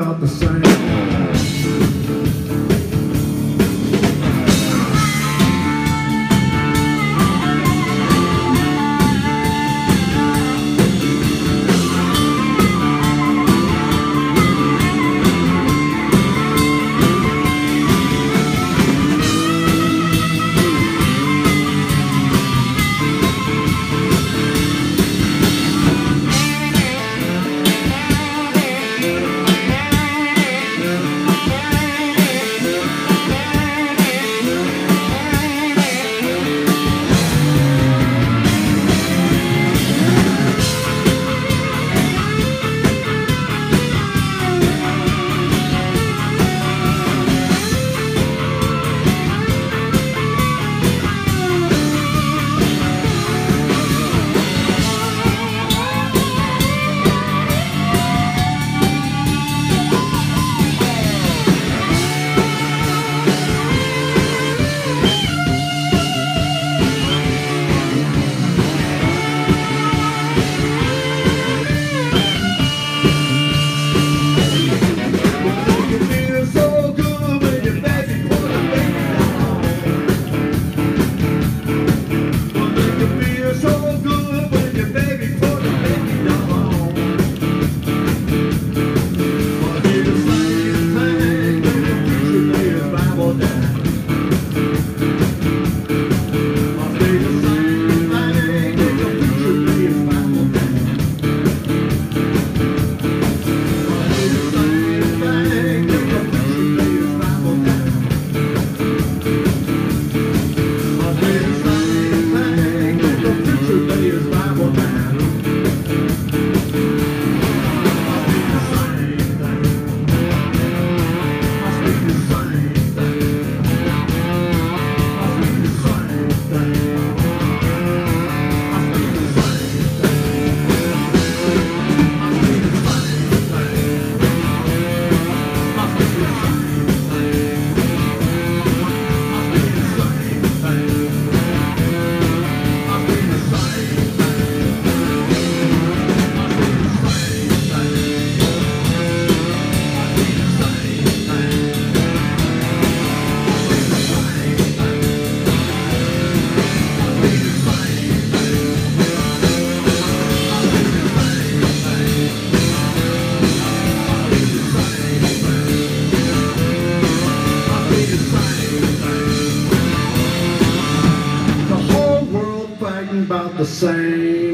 about the same. About the same.